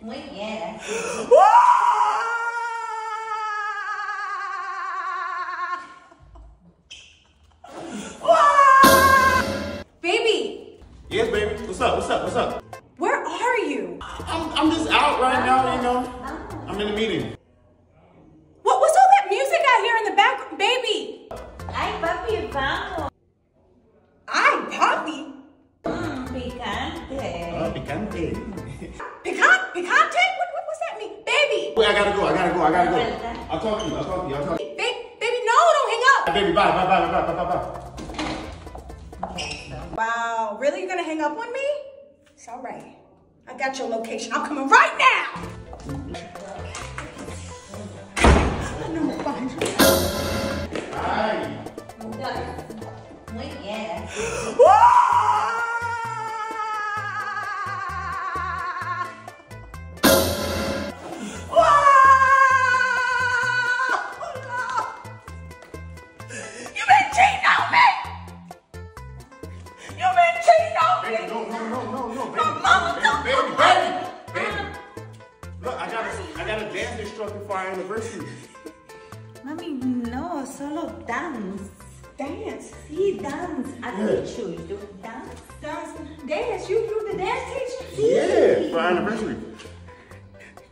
Muy bien. Baby, Yes, baby. What's up? What's up? What's up? where are you? I'm, I'm just out right now, you know. I'm in a meeting. What was all that music I hear in the background? Baby, picante. Picante. Picante? What, what, what's that mean? Baby, Wait, I gotta go. I gotta go. I gotta go. I'll talk to you. I'll talk to you. I'll talk to you. ba- baby, no, don't hang up. Baby, bye, bye, bye, bye, bye, bye, bye. Wow, really? You're gonna hang up on me? It's all right. I got your location. I'm coming right now. I know I'm behind you. Ay. Muy bien. You've I got a, I got a dance instructor for our anniversary. Mami, no, solo dance. Dance. Sí, dance. I Yeah. teach you. You dance. Dance. Dance. You, you the dance teacher? Yeah, for our anniversary.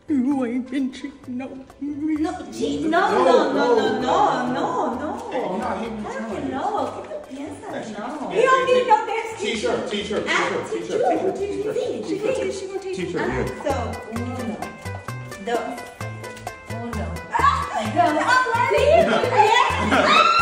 You ain't been cheating on me. No, cheat. No, no, no, no, no, no, no. Hey, no, he- Claro que no. ¿Qué tú piensas? No. He don't need no dance teacher. T-shirt, T-shirt, Ah, T-shirt, teach T-shirt, you. T-shirt, Teach T-shirt, me. She T-shirt. teach, she gonna teach you. T-shirt, Ah, yeah. so, uno, dos, uno. Ah, no, no, please, please.